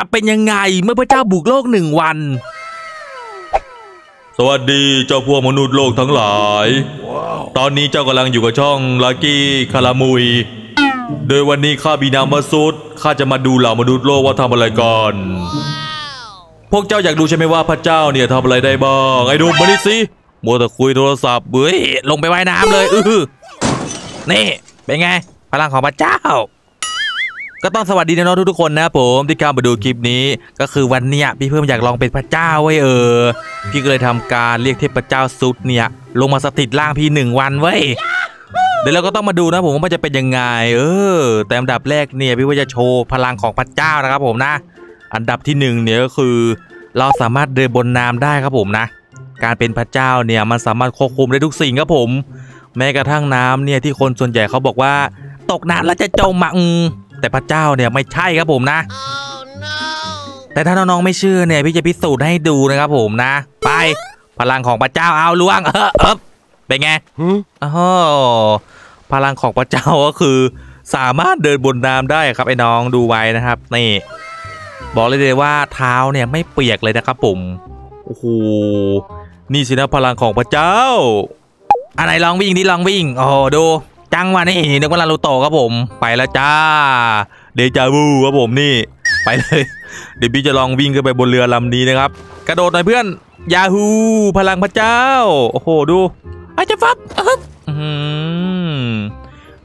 จะเป็นยังไงเมื่อพระเจ้าบุกโลกหนึ่งวัน สวัสดีเจ้าพวกมนุษย์โลกทั้งหลาย ตอนนี้เจ้ากำลังอยู่กับช่องลากี้คารามุย โดยวันนี้ข้าบีนามาสุดข้าจะมาดูเหล่ามนุษย์โลกว่าทำอะไรกันพวกเจ้าอยากดูใช่ไหมว่าพระเจ้าเนี่ยทำอะไรได้บ้าง ไอ้ดูมานี่สิมัวแต่คุยโทรศัพท์เบ้ยลงไปว่ายน้ำเลย อือนี่ เป็นไง พลังของพระเจ้า ก็ต้องสวัสดีน้องๆทุกๆคนนะผมที่เข้ามาดูคลิปนี้ ก็คือวันเนี้ยพี่เพิ่มอยากลองเป็นพระเจ้าไว้เออ พี่ก็เลยทำการเรียกเทพเจ้าซุดเนี่ย ลงมาสถิตร่างพี่หนึ่งวันไว้เดี๋ยวเราก็ต้องมาดูนะผมว่ามันจะเป็นยังไง เออ แต่อันดับแรกเนี่ยพี่ว่าจะโชว์พลังของพระเจ้านะครับผมนะ อันดับที่หนึ่งเนี่ยก็คือ เราสามารถเดินบนน้ำได้ครับผมนะ การเป็นพระเจ้าเนี่ยมันสามารถควบคุมได้ทุกสิ่งครับผม แม้กระทั่งน้ำเนี่ยที่คนส่วนใหญ่เขาบอกว่า ตกน้ำแล้วจะจมอะอืม แต่พระเจ้าเนี่ยไม่ใช่ครับผมนะ แต่ถ้าน้องๆไม่เชื่อเนี่ยพี่จะพิสูจน์ให้ดูนะครับผมนะ ไปพลังของพระเจ้าเอาล่วงเออเออเป็นไงอ๋อพลังของพระเจ้าก็คือ สามารถเดินบนน้ำได้ครับไอ้น้องดูไว้นะครับนี่บอกเลยเลยว่าเท้าเนี่ยไม่เปียกเลยนะครับผมโอ้โหนี่สินะพลังของพระเจ้า อะไรลองวิ่งดิลองวิ่งโอ้โหดู จังวะนี่นึกว่านารูโตครับผม ไปแล้วจ้า เดจาวูครับผมนี่ ไปเลย เดี๋ยวพี่จะลองวิ่งขึ้นไปบนเรือลำนี้นะครับ กระโดดหน่อยเพื่อนยาฮูพลังพระเจ้า โอ้โหดูอาจจะฟับอึ๊บอื้อหือ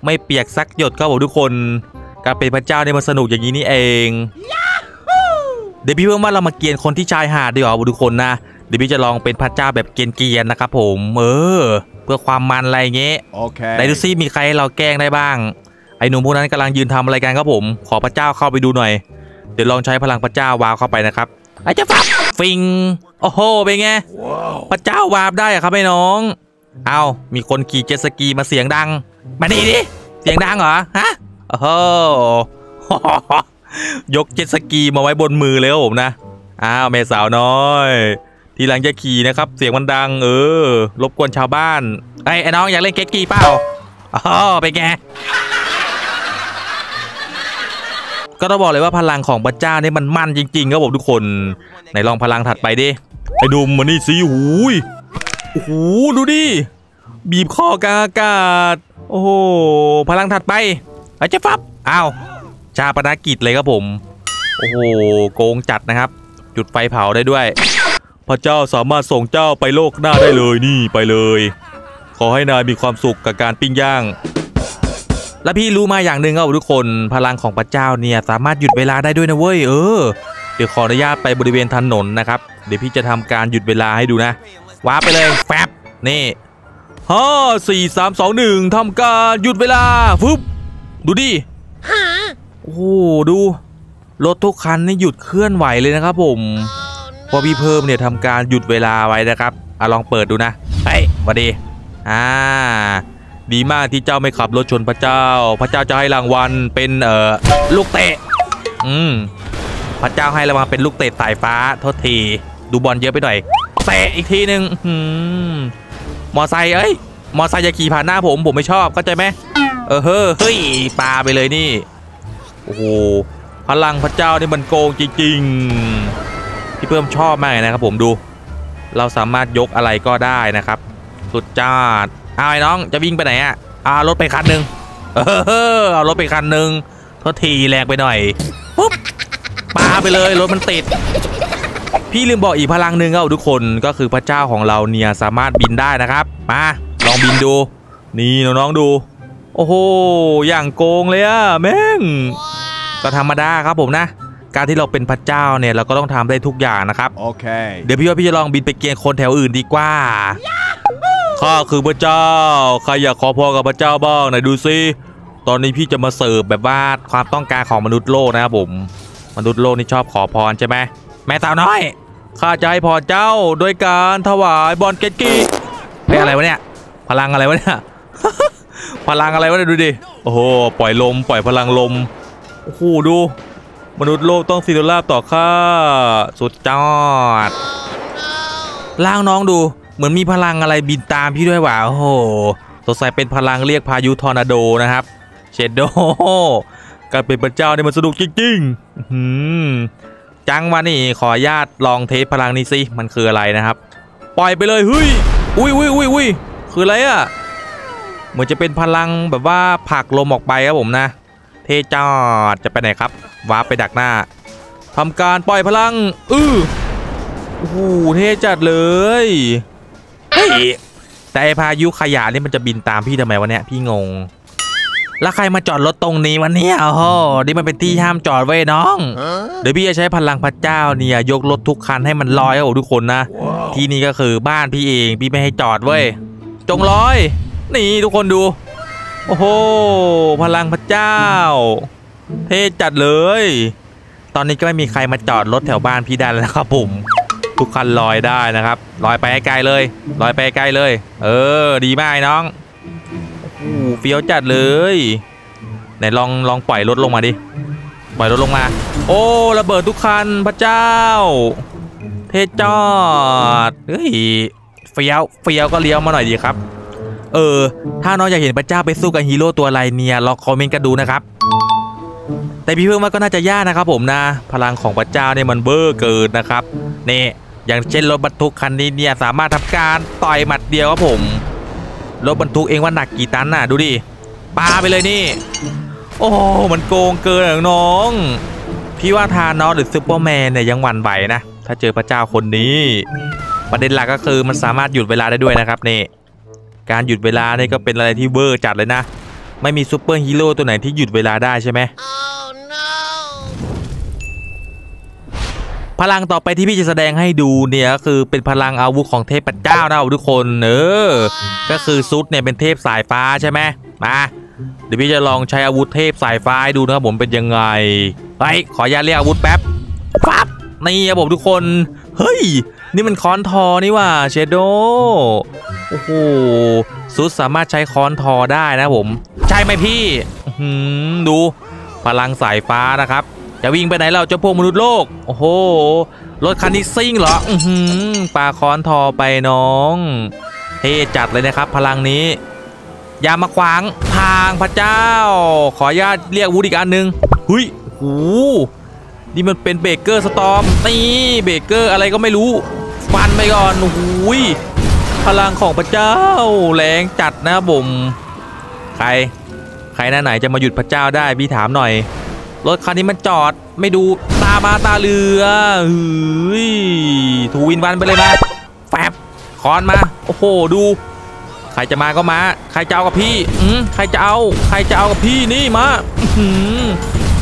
ไม่เปียกสักหยดครับผมทุกคนการเป็นพระเจ้าเนี่ยมันสนุกอย่างนี้นี่เองเดี๋ยวพี่เพิ่มว่าเรามาเกียนคนที่ชายหาดดีกว่าทุกคนนะเดี๋ยวพี่จะลองเป็นพระเจ้าแบบเกียนเกียนนะครับผมเออ เพื่อความมันอะไรเงี้ย Okay. ไหนดูซิมีใครให้เราแกล้งได้บ้าง ไอ้หนุ่มพวกนั้นกำลังยืนทำอะไรกันครับผม ขอพระเจ้าเข้าไปดูหน่อย เดี๋ยวลองใช้พลังพระเจ้าวาวเข้าไปนะครับไอ้เจ้าฟับฟิง โอ้โห เป็นไง พระเจ้าวาบได้อะครับไอ้น้อง เอามีคนขี่เจ็ตสกีมาเสียงดัง มาดีดิ เสียงดังเหรอ ฮะ โอ้โห ยกเจ็ตสกีมาไว้บนมือเลยครับผมนะ อ้าวแม่สาวน้อย ทีหลังจะขี่นะครับ เสียงมันดัง เออ รบกวนชาวบ้านไอ้ไอ้น้องอยากเล่นเก็ตกีเปล่าอ๋อไปนไงก็ต้องบอกเลยว่าพลังของพระเจ้านี่มันมั่นจริงๆครับผมทุกคนไหนลองพลังถัดไปดิไอ้ดุมมานี่สิหูยโอ้โหดูดิบีบคอกาอากาศ โอ้โหพลังถัดไปไอ้เจ้าฟับอ้าวชาปนกิจเลยครับผม โอ้โหโกงจัดนะครับ จุดไฟเผาได้ด้วย พระเจ้าสามารถส่งเจ้าไปโลกหน้าได้เลยนี่ไปเลย ขอให้นายมีความสุขกับการปิ้งย่าง และพี่รู้มาอย่างหนึ่งครับทุกคนพลังของพระเจ้าเนี่ยสามารถหยุดเวลาได้ด้วยนะเว้ยเออเดี๋ยวขออนุญาตไปบริเวณถนนนะครับ เดี๋ยวพี่จะทำการหยุดเวลาให้ดูนะว้าร์ปไปเลยแฟบนี่ห้าสี่สามสองหนึ่งทำการหยุดเวลาฟึบดูดิโอ้โหดู รถทุกคันนี่หยุดเคลื่อนไหวเลยนะครับผมเพราะพี่เพิ่มเนี่ยทำการหยุดเวลาไว้นะครับอะลองเปิดดูนะเฮ้ยสวัสดีอ่าดีมากที่เจ้าไม่ขับรถชนพระเจ้า พระเจ้าจะให้รางวัลเป็นเอ่อลูกเตะ อืมพระเจ้าให้รางวัลเป็นลูกเตะสายฟ้าโทษที ดูบอลเยอะไปหน่อยเตะอีกทีหนึ่งอื้อหือมอไซค์เอ้ย มอไซค์อย่าขี่ผ่านหน้าผมผมไม่ชอบเข้าใจไหมเออเฮ้อเฮ้ยปาไปเลยนี่ โอ้โหพลังพระเจ้านี่มันโกงจริงๆ ที่เพิ่มชอบมากเลยนะครับผมดู เราสามารถยกอะไรก็ได้นะครับ สุดจ้าดเอาไอ้น้องจะวิ่งไปไหนอะเอารถไปคันหนึ่งเออเอารถไปคันหนึ่งทษทีแรงไปหน่อยปุ๊บปาไปเลยรถมันติด พี่ลืมบอกอีกพลังหนึ่งครับทุกคนก็คือพระเจ้าของเราเนี่ยสามารถบินได้นะครับมาลองบินดู นี่น้องๆดู โอ้โหอย่างโกงเลยอะแม่ง ก็ธรรมดาครับผมนะ การที่เราเป็นพระเจ้าเนี่ยเราก็ต้องทำได้ทุกอย่างนะครับ Okay. เดี๋ยวพี่ว่าพี่จะลองบินไปเกียนคนแถวอื่นดีกว่าข้าคือพระเจ้า ใครอยากขอพรกับพระเจ้าบ้างไหนดูซิ ตอนนี้พี่จะมาเสิร์ฟแบบว่าความต้องการของมนุษย์โลกนะครับผม มนุษย์โลกนี่ชอบขอพรใช่ไหมแม่สาวน้อย ข้าจะให้พรเจ้าโดยการถวายบอลเกตกี้เป็นอะไรวะเนี่ย พลังอะไรวะเนี่ย พลังอะไรวะเนี่ยดูดิ โอ้โห ปล่อยลม ปล่อยพลังลม โอ้โห ดู มนุษย์โลกต้องสิทธิราบต่อข้าสุดยอดล่างน้องดูเหมือนมีพลังอะไรบินตามพี่ด้วยว่ะโอ้โหสงสัยเป็นพลังเรียกพายุทอร์นาโดนะครับเชดโดการเป็นพระเจ้าเนี่ยมันสนุกจริงๆหือจังวะนี่ขอญาตลองเทสพลังนี้สิมันคืออะไรนะครับ ปล่อยไปเลยเฮ้ยอุ้ยอุ้ยอุ้ยอุ้ยคืออะไรอะ่ะเหมือนจะเป็นพลังแบบว่าผลักลมออกไปครับผมนะ เทจอดจะไปไหนครับวาร์ปไปดักหน้าทำการปล่อยพลัง อื้อโอ้โหเทจัดเลยเฮ้ยแต่ไอพายุขยะนี่มันจะบินตามพี่ทำไมวะเนี่ยพี่งง แล้วใครมาจอดรถตรงนี้วันนี้โอ้โหนี่มันเป็นที่ห้ามจอดไว้ยน้อง เดี๋ยวพี่จะใช้พลังพระเจ้าเนี่ยยกรถทุกคันให้มันลอยครับผมทุกคนนะ ที่นี่ก็คือบ้านพี่เองพี่ไม่ให้จอดเว้ย จงลอย นี่ทุกคนดู โอ้โห พลังพระเจ้า เท่จัดเลย ตอนนี้ก็ไม่มีใครมาจอดรถแถวบ้านพี่ได้แล้วครับผมทุกคันลอยได้นะครับ ลอยไปไกลเลย ลอยไปไกลเลย เออ ดีมากน้องโอ้โหเฟี้ยวจัดเลย ไหนลองลองปล่อยรถลงมาดิ ปล่อยรถลงมา โอ้ระเบิดทุกคันพระเจ้า เทจอด เฮ้ย เฟี้ยว เฟี้ยวก็เลี้ยวมาหน่อยดีครับ เออ ถ้าน้องอยากเห็นพระเจ้าไปสู้กับฮีโร่ตัวอะไรเนี่ยลองคอมเมนต์กันดูนะครับ แต่พี่เพิ่งว่าก็น่าจะยากนะครับผมนะ พลังของพระเจ้าเนี่ยมันเบอร์เกินนะครับนี่อย่างเช่นรถบรรทุกคันนี้เนี่ยสามารถทำการต่อยหมัดเดียวครับผมรถบรรทุกเองว่าหนักกี่ตันน่ะดูดิปาไปเลยนี่ โอ้มันโกงเกินน้อง พี่ว่าทานอสหรือซูเปอร์แมนเนี่ยยังหวั่นไหวนะ ถ้าเจอพระเจ้าคนนี้ ประเด็นหลักก็คือมันสามารถหยุดเวลาได้ด้วยนะครับนี่ การหยุดเวลานี่ก็เป็นอะไรที่เวอร์จัดเลยนะ ไม่มีซูเปอร์ฮีโร่ตัวไหนที่หยุดเวลาได้ใช่ไหม Oh no! พลังต่อไปที่พี่จะแสดงให้ดูเนี่ยก็คือเป็นพลังอาวุธของเทพเจ้านะทุกคนเออ ก็คือซุสเนี่ยเป็นเทพสายฟ้าใช่ไหมมาเดี๋ยวพี่จะลองใช้อาวุธเทพสายฟ้าดูนะครับผมเป็นยังไงเฮ้ยขออนุญาตเรียกอาวุธแป๊บฟับนี่ครับผมทุกคน เฮ้ย นี่มันค้อนทอนี่ว่าเชโดโอ้โหซุดสามารถใช้ค้อนทอได้นะผม ใช่ไหมพี่ดูพลังสายฟ้านะครับ จะวิ่งไปไหนเราเจ้าพวกมนุษย์โลก โอ้โหรถคันนี้ซิ่งเหรอปลาค้อนทอไปน้องเท่จัดเลยนะครับ พลังนี้ อย่ามาขวางทางพระเจ้า ขออนุญาตเรียกอาวุธอีกอันหนึ่งหุยโอ้โหนี่มันเป็น Breaker Storm นี่เบเกอร์อะไรก็ไม่รู้ ฟันไปก่อนโอ้โหยพลังของพระเจ้า แรงจัดนะครับผมใคร ใครหน้าไหนจะมาหยุดพระเจ้าได้พี่ถามหน่อย รถคันนี้มันจอดไม่ดูตามาตาเรือเฮ้ยถูวินวันไปเลยมาแฟบคอนมา โอ้โหดู ใครจะมาก็มา ใครจะเอากับพี่อืมใครจะเอา ใครจะเอากับพี่นี่มา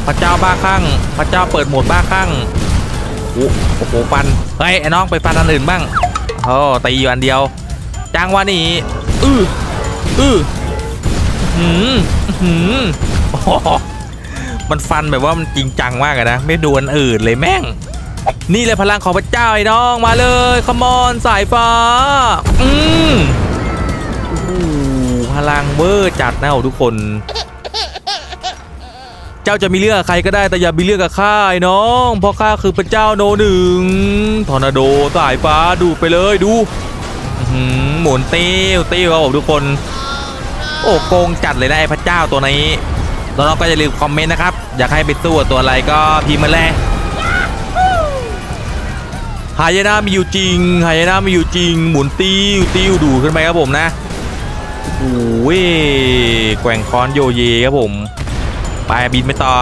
พระเจ้าบ้าคลั่งพระเจ้าเปิดโหมดบ้าคลั่ง โอ้โอ้โหฟันเฮ้ยไอ้น้องไปฟันอันอื่นบ้างโอ้ตีอยู่อันเดียวจ้างว่านี่อื้ออื้อหืมหืมโอ้มันฟันแบบว่ามันจริงจังมากนะ ไม่โดนอื่นเลยแม่ง นี่เลยพลังของพระเจ้าไอ้น้องมาเลยคมอนสายฟ้า อืมโอ้พลังเวอร์จัดนะทุกคน เจ้าจะมีเรื่องกับใครก็ได้แต่อย่ามีเรื่องกับข้าไอ้น้องเพราะข้าคือพระเจ้าโนหนึ่งทอร์นาโดสายฟ้าดูดไปเลยดูหมุนเตี้ยวเตี้ยวครับผมทุกคน โอ้โกงจัดเลยนะไอ้พระเจ้าตัวนี้น้องๆก็อย่าลืมคอมเมนต์นะครับ อยากให้ไปสู้กับตัวอะไรก็พิมพ์มาเลยหายนะมีอยู่จริงหายนะมีอยู่จริง หมุนติ้วติ้วดูขึ้นไปครับผมนะโอ้ยแกว่งคอนโยเยครับผม ไปบินไปต่อ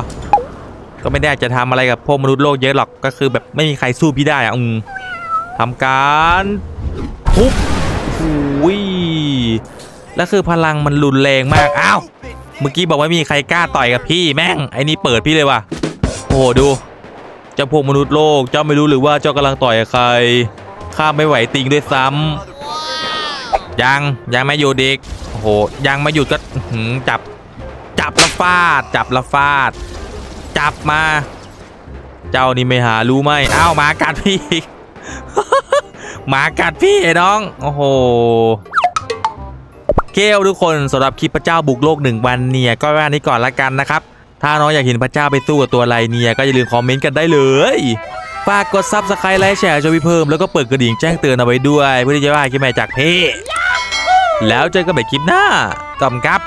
ก็ไม่ได้จะทำอะไรกับพวกมนุษย์โลกเยอะหรอกก็คือแบบไม่มีใครสู้พี่ได้อะอืมทำการทุบโอ้ยแล้วคือพลังมันรุนแรงมากอ้าวเมื่อกี้บอกว่าไม่มีใครกล้าต่อยกับพี่แม่งไอ้นี่เปิดพี่เลยว่ะโอ้โหดูเจ้าพวกมนุษย์โลกเจ้าไม่รู้หรือว่าเจ้ากำลังต่อยกับใครข้าไม่ไหวติงด้วยซ้ำยังยังไม่หยุดอีกโอ้โหยังไม่หยุดก็อื้อหือจับ จับละฟาด จับละฟาด จับมา เจ้านี่ไม่หารู้ไหมอ้าวหมากัดพี่อีกหมากัดพี่ไอ้น้อง โอ้โหเกลทุกคนสำหรับคลิปพระเจ้าบุกโลกหนึ่งวันเนี่ยก็เท่านี้ก่อนละกันนะครับ ถ้าน้องอยากเห็นพระเจ้าไปสู้กับตัวอะไรเนี่ยก็อย่าลืมคอมเมนต์กันได้เลยฝากกด subscribe like share ชวิเพิ่มแล้วก็เปิดกระดิ่งแจ้งเตือนเอาไว้ด้วย เพื่อที่จะว่าคลิปใหม่จากเพ่แล้วเจอกันใหม่คลิปหน้าก่อมครับ